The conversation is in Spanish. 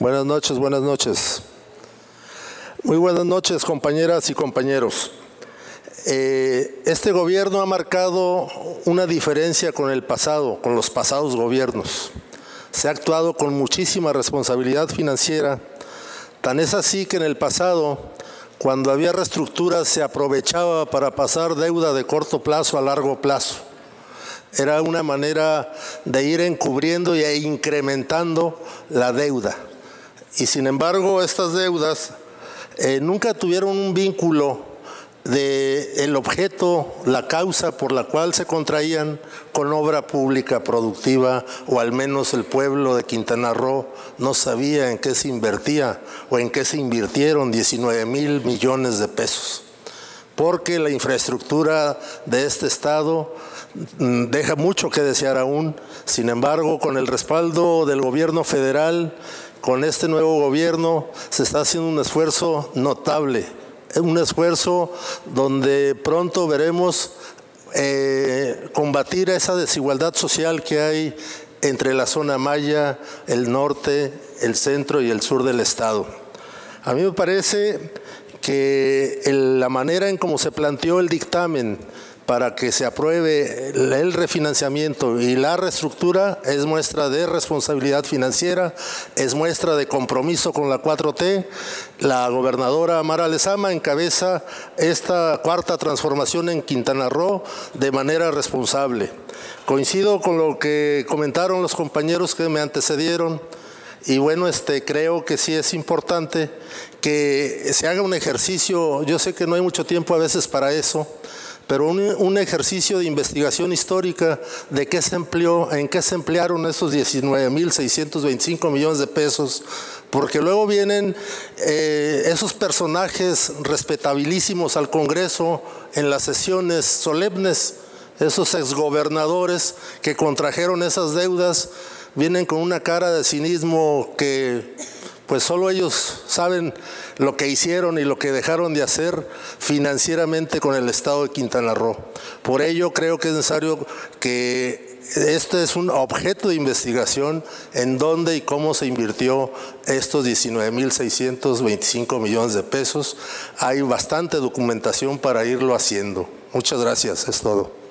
Buenas noches, buenas noches. Muy buenas noches, compañeras y compañeros. Eh, este gobierno ha marcado una diferencia con el pasado, con los pasados gobiernos. Se ha actuado con muchísima responsabilidad financiera. Tan es así que en el pasado, cuando había reestructuras, se aprovechaba para pasar deuda de corto plazo a largo plazo. Era una manera de ir encubriendo e incrementando la deuda. Y sin embargo, estas deudas eh, nunca tuvieron un vínculo de el objeto, la causa por la cual se contraían con obra pública productiva o al menos el pueblo de Quintana Roo no sabía en qué se invertía o en qué se invirtieron 19 mil millones de pesos. Porque la infraestructura de este estado mm, deja mucho que desear aún, sin embargo, con el respaldo del gobierno federal con este nuevo gobierno se está haciendo un esfuerzo notable, un esfuerzo donde pronto veremos eh, combatir esa desigualdad social que hay entre la zona maya, el norte, el centro y el sur del estado. A mí me parece que la manera en cómo se planteó el dictamen para que se apruebe el refinanciamiento y la reestructura es muestra de responsabilidad financiera, es muestra de compromiso con la 4T. La gobernadora Mara Lezama encabeza esta cuarta transformación en Quintana Roo de manera responsable. Coincido con lo que comentaron los compañeros que me antecedieron y bueno, este, creo que sí es importante que se haga un ejercicio, yo sé que no hay mucho tiempo a veces para eso, pero un, ejercicio de investigación histórica de qué se empleó, en qué se emplearon esos 19.625 millones de pesos, porque luego vienen eh, esos personajes respetabilísimos al Congreso en las sesiones solemnes, esos exgobernadores que contrajeron esas deudas, vienen con una cara de cinismo que pues solo ellos saben lo que hicieron y lo que dejaron de hacer financieramente con el Estado de Quintana Roo. Por ello creo que es necesario que este es un objeto de investigación en dónde y cómo se invirtió estos 19.625 millones de pesos. Hay bastante documentación para irlo haciendo. Muchas gracias, es todo.